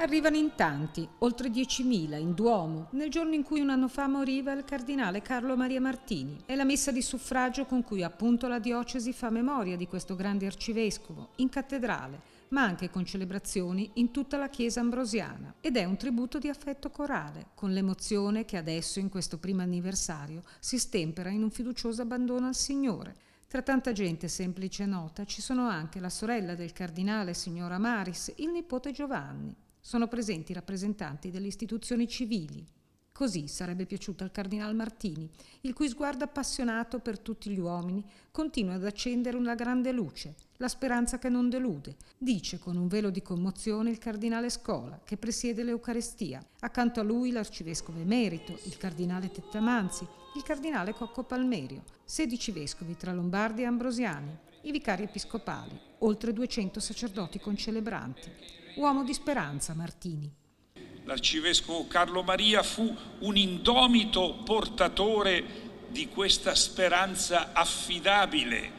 Arrivano in tanti, oltre 10.000, in Duomo, nel giorno in cui un anno fa moriva il cardinale Carlo Maria Martini. È la messa di suffragio con cui appunto la diocesi fa memoria di questo grande arcivescovo, in cattedrale, ma anche con celebrazioni in tutta la chiesa ambrosiana. Ed è un tributo di affetto corale, con l'emozione che adesso, in questo primo anniversario, si stempera in un fiducioso abbandono al Signore. Tra tanta gente semplice e nota ci sono anche la sorella del cardinale, signora Maris, il nipote Giovanni. Sono presenti rappresentanti delle istituzioni civili. Così sarebbe piaciuto al cardinal Martini, il cui sguardo appassionato per tutti gli uomini continua ad accendere una grande luce, la speranza che non delude, dice con un velo di commozione il cardinale Scola, che presiede l'Eucarestia. Accanto a lui l'arcivescovo emerito, il cardinale Tettamanzi, il cardinale Cocco Palmerio, sedici vescovi tra lombardi e ambrosiani, i vicari episcopali, oltre 200 sacerdoti concelebranti, uomo di speranza Martini. L'arcivescovo Carlo Maria fu un indomito portatore di questa speranza affidabile,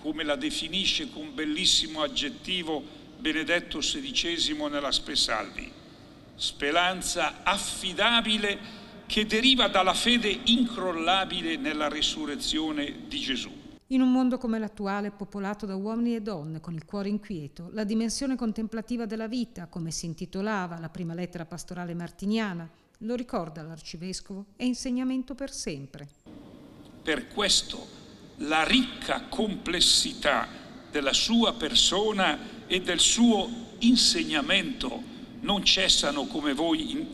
come la definisce con bellissimo aggettivo Benedetto XVI nella Spesalvi. Speranza affidabile che deriva dalla fede incrollabile nella risurrezione di Gesù. In un mondo come l'attuale, popolato da uomini e donne con il cuore inquieto, la dimensione contemplativa della vita, come si intitolava la prima lettera pastorale martiniana, lo ricorda l'arcivescovo, è insegnamento per sempre. Per questo la ricca complessità della sua persona e del suo insegnamento non cessano, come voi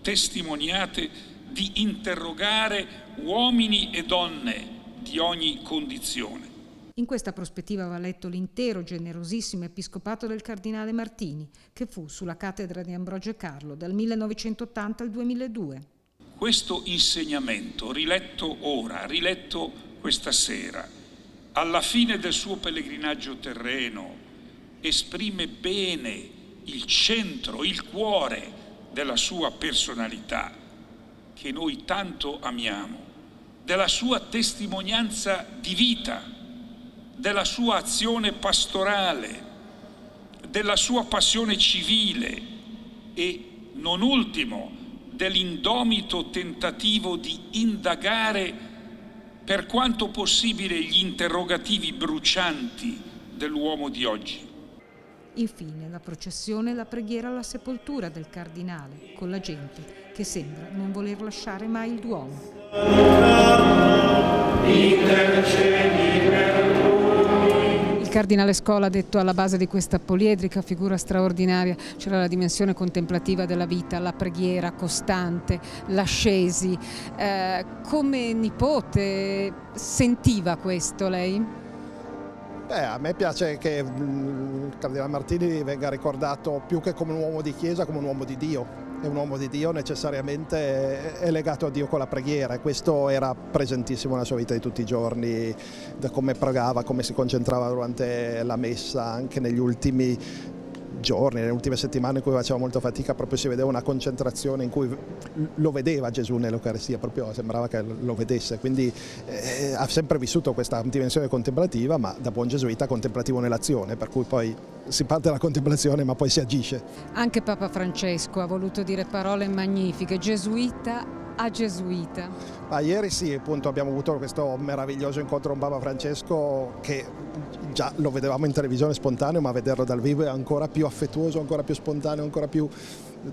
testimoniate, di interrogare uomini e donne di ogni condizione. In questa prospettiva va letto l'intero generosissimo episcopato del cardinale Martini, che fu sulla cattedra di Ambrogio e Carlo dal 1980 al 2002. Questo insegnamento, riletto ora, riletto questa sera, alla fine del suo pellegrinaggio terreno, esprime bene il centro, il cuore della sua personalità, che noi tanto amiamo della sua testimonianza di vita, della sua azione pastorale, della sua passione civile e, non ultimo, dell'indomito tentativo di indagare per quanto possibile gli interrogativi brucianti dell'uomo di oggi. Infine la processione e la preghiera alla sepoltura del cardinale, con la gente che sembra non voler lasciare mai il Duomo. Cardinale Scola ha detto alla base di questa poliedrica figura straordinaria c'era la dimensione contemplativa della vita, la preghiera costante, l'ascesi. Eh, come nipote sentiva questo lei? Beh, a me piace che mm, il Cardinale Martini venga ricordato più che come un uomo di chiesa, come un uomo di Dio. E un uomo di Dio necessariamente è legato a Dio con la preghiera e questo era presentissimo nella sua vita di tutti i giorni, da come pregava, come si concentrava durante la messa, anche negli ultimi giorni, nelle ultime settimane in cui faceva molta fatica, proprio si vedeva una concentrazione in cui lo vedeva Gesù nell'Eucaristia, proprio sembrava che lo vedesse, quindi eh, ha sempre vissuto questa dimensione contemplativa, ma da buon gesuita contemplativo nell'azione, per cui poi si parte dalla contemplazione ma poi si agisce. Anche Papa Francesco ha voluto dire parole magnifiche, gesuita a gesuita. Ah, ieri sì, appunto abbiamo avuto questo meraviglioso incontro con Papa Francesco che già lo vedevamo in televisione spontaneo, ma vederlo dal vivo è ancora più affettuoso, ancora più spontaneo, ancora più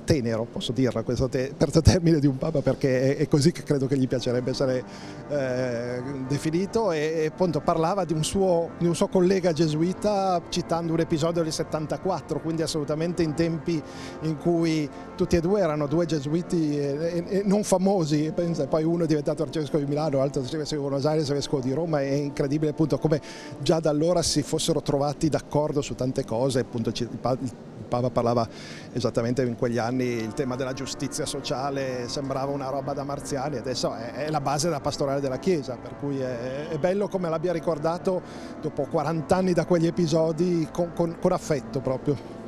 tenero, posso dirlo, questo te, terzo termine di un Papa perché è, è, così che credo che gli piacerebbe essere eh, definito. E, e, appunto parlava di un, suo, di un suo collega gesuita citando un episodio del 74, quindi assolutamente in tempi in cui tutti e due erano due gesuiti e, e non famosi, pensa, poi uno è diventato arcivescovo di Milano, l'altro è vescovo di Buenos Aires, vescovo di Roma, è incredibile appunto come già da allora si fossero trovati d'accordo su tante cose, appunto il Papa parlava esattamente in quegli anni, il tema della giustizia sociale sembrava una roba da marziani, adesso è, è la base della pastorale della Chiesa, per cui è, è bello come l'abbia ricordato dopo 40 anni da quegli episodi con, con, con affetto proprio.